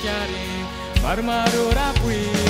chiari, far qui.